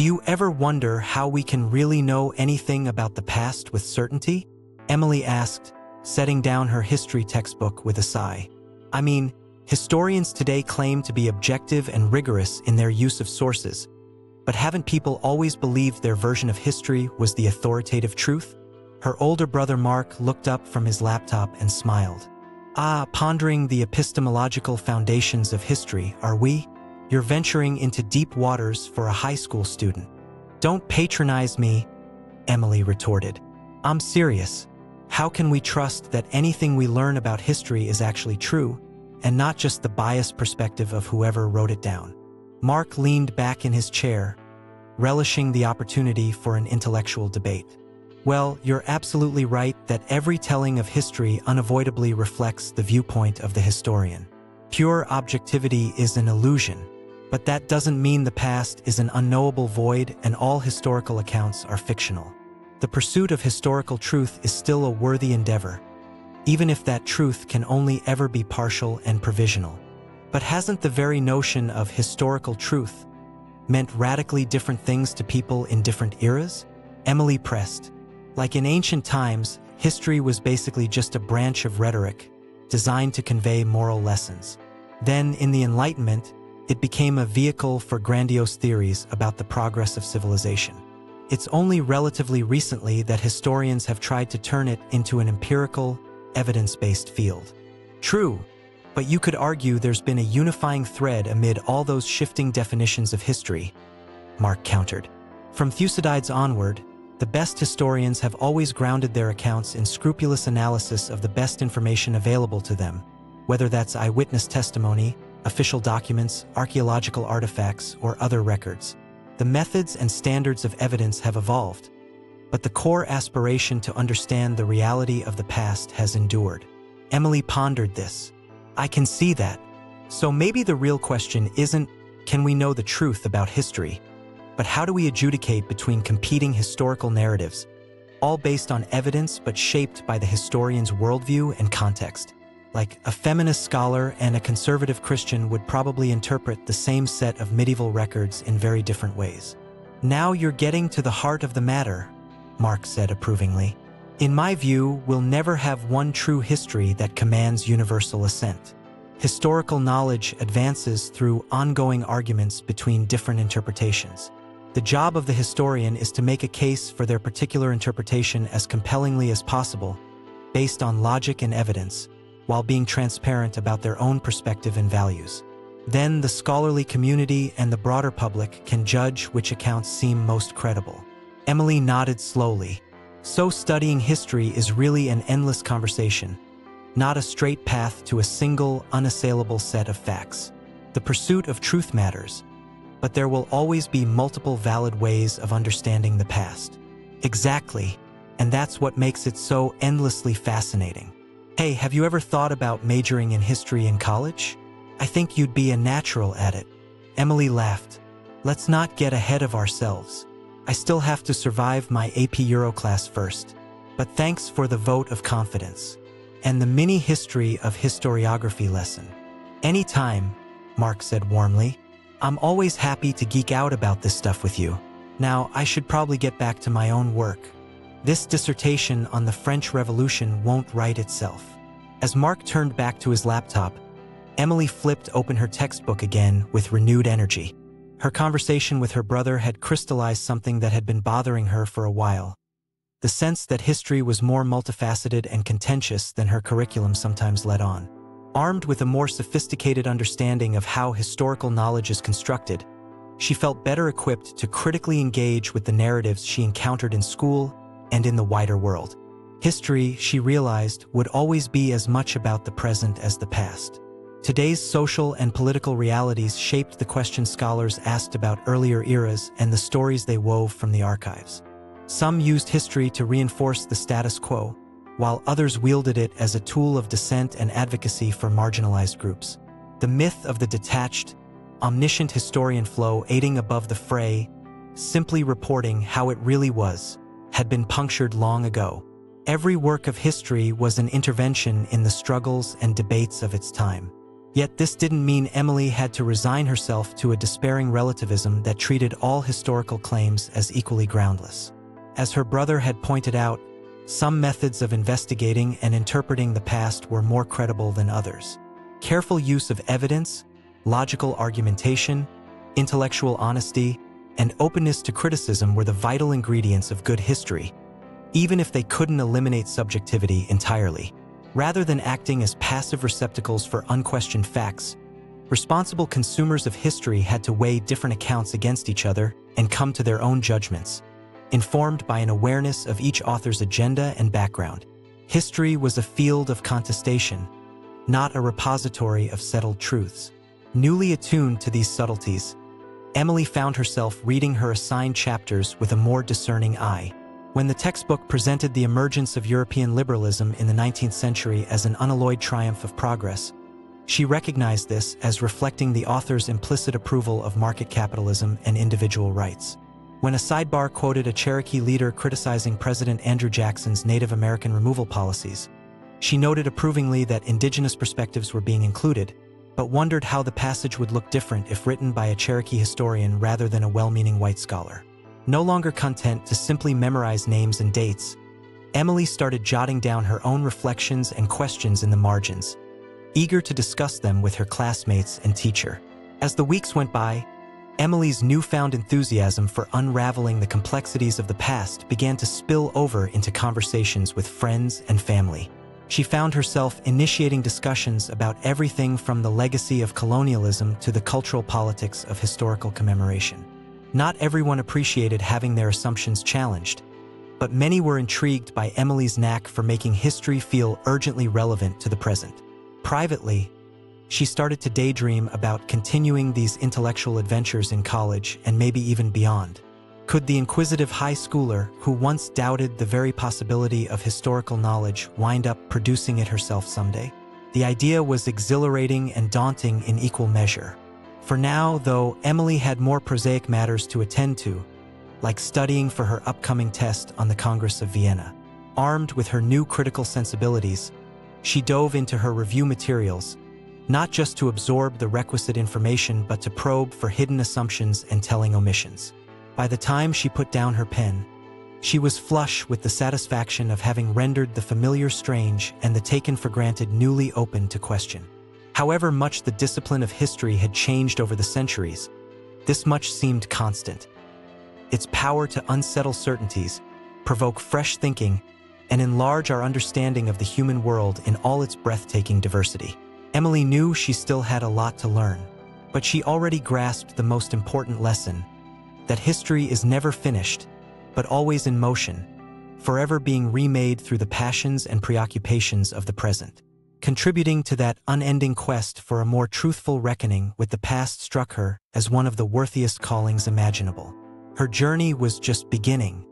Do you ever wonder how we can really know anything about the past with certainty? Emily asked, setting down her history textbook with a sigh. I mean, historians today claim to be objective and rigorous in their use of sources, but haven't people always believed their version of history was the authoritative truth? Her older brother Mark looked up from his laptop and smiled. Ah, pondering the epistemological foundations of history, are we? You're venturing into deep waters for a high school student. Don't patronize me, Emily retorted. I'm serious. How can we trust that anything we learn about history is actually true, and not just the biased perspective of whoever wrote it down? Mark leaned back in his chair, relishing the opportunity for an intellectual debate. Well, you're absolutely right that every telling of history unavoidably reflects the viewpoint of the historian. Pure objectivity is an illusion, but that doesn't mean the past is an unknowable void and all historical accounts are fictional. The pursuit of historical truth is still a worthy endeavor, even if that truth can only ever be partial and provisional. But hasn't the very notion of historical truth meant radically different things to people in different eras? Emily pressed. Like in ancient times, history was basically just a branch of rhetoric designed to convey moral lessons. Then, in the Enlightenment, it became a vehicle for grandiose theories about the progress of civilization. It's only relatively recently that historians have tried to turn it into an empirical, evidence-based field. True, but you could argue there's been a unifying thread amid all those shifting definitions of history, Mark countered. From Thucydides onward, the best historians have always grounded their accounts in scrupulous analysis of the best information available to them, whether that's eyewitness testimony, official documents, archaeological artifacts, or other records. The methods and standards of evidence have evolved, but the core aspiration to understand the reality of the past has endured. Emily pondered this. I can see that. So maybe the real question isn't, can we know the truth about history, but how do we adjudicate between competing historical narratives, all based on evidence but shaped by the historian's worldview and context? Like, a feminist scholar and a conservative Christian would probably interpret the same set of medieval records in very different ways. Now you're getting to the heart of the matter, Mark said approvingly. In my view, we'll never have one true history that commands universal assent. Historical knowledge advances through ongoing arguments between different interpretations. The job of the historian is to make a case for their particular interpretation as compellingly as possible, based on logic and evidence, while being transparent about their own perspective and values. Then the scholarly community and the broader public can judge which accounts seem most credible. Emily nodded slowly. So studying history is really an endless conversation, not a straight path to a single, unassailable set of facts. The pursuit of truth matters, but there will always be multiple valid ways of understanding the past. Exactly, and that's what makes it so endlessly fascinating. Hey, have you ever thought about majoring in history in college? I think you'd be a natural at it. Emily laughed. Let's not get ahead of ourselves. I still have to survive my AP Euro class first. But thanks for the vote of confidence. And the mini history of historiography lesson. Anytime, Mark said warmly. I'm always happy to geek out about this stuff with you. Now, I should probably get back to my own work. This dissertation on the French Revolution won't write itself. As Mark turned back to his laptop, Emily flipped open her textbook again with renewed energy. Her conversation with her brother had crystallized something that had been bothering her for a while. The sense that history was more multifaceted and contentious than her curriculum sometimes let on. Armed with a more sophisticated understanding of how historical knowledge is constructed, she felt better equipped to critically engage with the narratives she encountered in school and in the wider world. History, she realized, would always be as much about the present as the past. Today's social and political realities shaped the questions scholars asked about earlier eras and the stories they wove from the archives. Some used history to reinforce the status quo, while others wielded it as a tool of dissent and advocacy for marginalized groups. The myth of the detached, omniscient historian flow aiding above the fray, simply reporting how it really was, had been punctured long ago. Every work of history was an intervention in the struggles and debates of its time. Yet this didn't mean Emily had to resign herself to a despairing relativism that treated all historical claims as equally groundless. As her brother had pointed out, some methods of investigating and interpreting the past were more credible than others. Careful use of evidence, logical argumentation, intellectual honesty, and openness to criticism were the vital ingredients of good history, even if they couldn't eliminate subjectivity entirely. Rather than acting as passive receptacles for unquestioned facts, responsible consumers of history had to weigh different accounts against each other and come to their own judgments, informed by an awareness of each author's agenda and background. History was a field of contestation, not a repository of settled truths. Newly attuned to these subtleties, Emily found herself reading her assigned chapters with a more discerning eye. When the textbook presented the emergence of European liberalism in the 19th century as an unalloyed triumph of progress, she recognized this as reflecting the author's implicit approval of market capitalism and individual rights. When a sidebar quoted a Cherokee leader criticizing President Andrew Jackson's Native American removal policies, she noted approvingly that indigenous perspectives were being included, but wondered how the passage would look different if written by a Cherokee historian rather than a well-meaning white scholar. No longer content to simply memorize names and dates, Emily started jotting down her own reflections and questions in the margins, eager to discuss them with her classmates and teacher. As the weeks went by, Emily's newfound enthusiasm for unraveling the complexities of the past began to spill over into conversations with friends and family she found herself initiating discussions about everything from the legacy of colonialism to the cultural politics of historical commemoration. Not everyone appreciated having their assumptions challenged, but many were intrigued by Emily's knack for making history feel urgently relevant to the present. Privately, she started to daydream about continuing these intellectual adventures in college and maybe even beyond. Could the inquisitive high schooler, who once doubted the very possibility of historical knowledge, wind up producing it herself someday? The idea was exhilarating and daunting in equal measure. For now, though, Emily had more prosaic matters to attend to, like studying for her upcoming test on the Congress of Vienna. Armed with her new critical sensibilities, she dove into her review materials, not just to absorb the requisite information but to probe for hidden assumptions and telling omissions. By the time she put down her pen, she was flush with the satisfaction of having rendered the familiar strange and the taken for granted newly open to question. However much the discipline of history had changed over the centuries, this much seemed constant. Its power to unsettle certainties, provoke fresh thinking, and enlarge our understanding of the human world in all its breathtaking diversity. Emily knew she still had a lot to learn, but she already grasped the most important lesson that history is never finished, but always in motion, forever being remade through the passions and preoccupations of the present. Contributing to that unending quest for a more truthful reckoning with the past struck her as one of the worthiest callings imaginable. Her journey was just beginning,